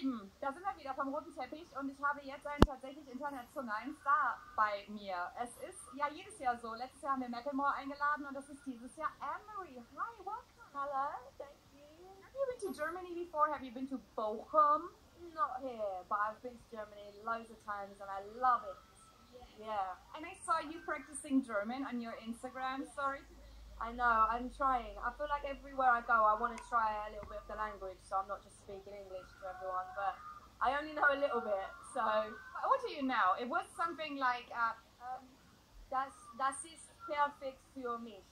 Lieben, da sind wir wieder vom roten Teppich und ich habe jetzt einen tatsächlich internationalen Star bei mir. Es ist ja jedes Jahr so. Letztes Jahr haben wir Macklemore eingeladen und das ist dieses Jahr Anne-Marie. Hi, welcome. Hello, thank you. Have you been to Germany before? Have you been to Bochum? Not here, but I've been to Germany loads of times and I love it. Yeah, And I saw you practicing German on your Instagram story. I know, I'm trying. I feel like everywhere I go, I want to try a little bit of the language, so I'm not just speaking English to everyone, but I only know a little bit, so What do you know? It was something like, uh, um, das, das ist perfekt für mich.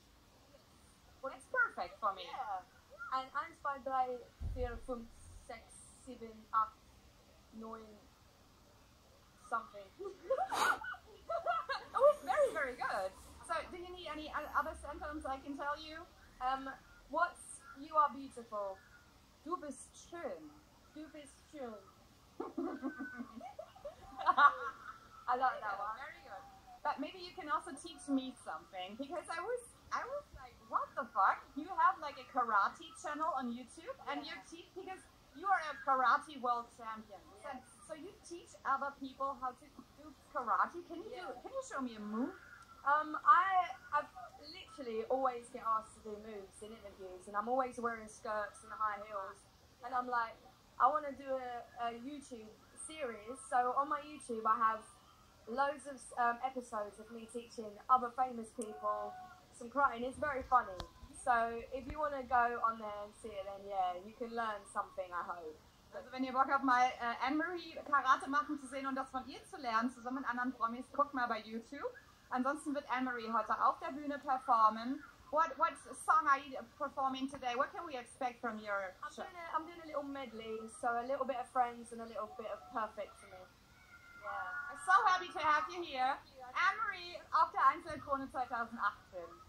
well, it's perfect for me. Yeah. And 1, 2, 3, 4, 5, 6, 7, 8, 9, something. it was very, very good. So, do you need any other sentence I can tell you? Um, what's you are beautiful? Du bist schön. Du bist schön. I like that one. Very good. But maybe you can also teach me something because I was, I was like, what the fuck? You have like a karate channel on YouTube and you teach because you are a karate world champion. So, Yes. so you teach other people how to do karate. Can you do? Can you show me a move? Um, I literally always get asked to do moves in interviews, and I'm always wearing skirts and high heels, and I'm like, I want to do a, a YouTube series. So on my YouTube, I have loads of um, episodes of me teaching other famous people some and it's very funny. So if you want to go on there and see it, then yeah, you can learn something. I hope. Also wenn ihr Bock habt, mal äh, Anne-Marie Karate machen zu sehen und das von ihr zu lernen, zusammen mit anderen Promis, guckt mal bei YouTube. Ansonsten wird Anne-Marie heute auf der Bühne performen. What, what song are you performing today? What can we expect from your I'm show? doing, a, I'm doing a little medley, so a little bit of Friends and a little bit of Perfect for me. Yeah. I'm so happy to have you here. Anne-Marie auf der 1Live Krone 2018.